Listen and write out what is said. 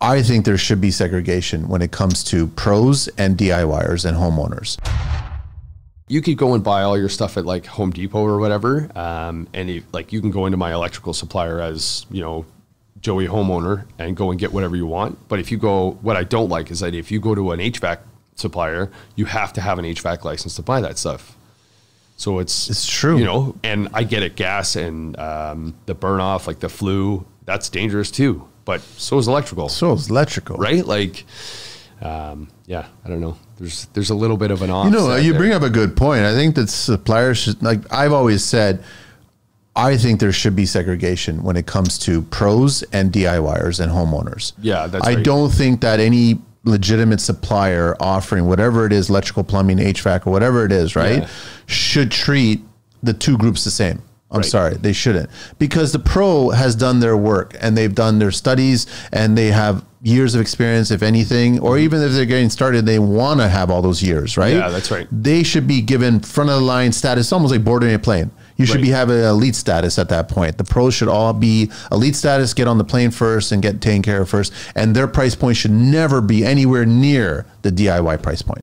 I think there should be segregation when it comes to pros and DIYers and homeowners. You could go and buy all your stuff at like Home Depot or whatever, um, and like you can go into my electrical supplier as you know Joey homeowner and go and get whatever you want. But if you go, what I don't like is that if you go to an HVAC supplier, you have to have an HVAC license to buy that stuff. So it's It's true. you know. And I get it, gas and um, the burn off, like the flue, that's dangerous too. But so is electrical, So is electrical. right? Like, um, yeah, I don't know. There's there's a little bit of an You know, you there. bring up a good point. I think that suppliers should, like I've always said, I think there should be segregation when it comes to pros and DIYers and homeowners. Yeah, that's I right. don't think that any legitimate supplier offering whatever it is, electrical, plumbing, HVAC, or whatever it is, right, Yeah. should treat the two groups the same. I'm Right. sorry, they shouldn't. Because the pro has done their work and they've done their studies and they have years of experience, if anything, or even if they're getting started, they want to have all those years, right? Mm-hmm. Yeah, that's right. They should be given front of the line status, almost like boarding a plane. You should Right. be having elite status at that point. The pros should all be elite status, get on the plane first and get taken care of first. And their price point should never be anywhere near the DIY price point.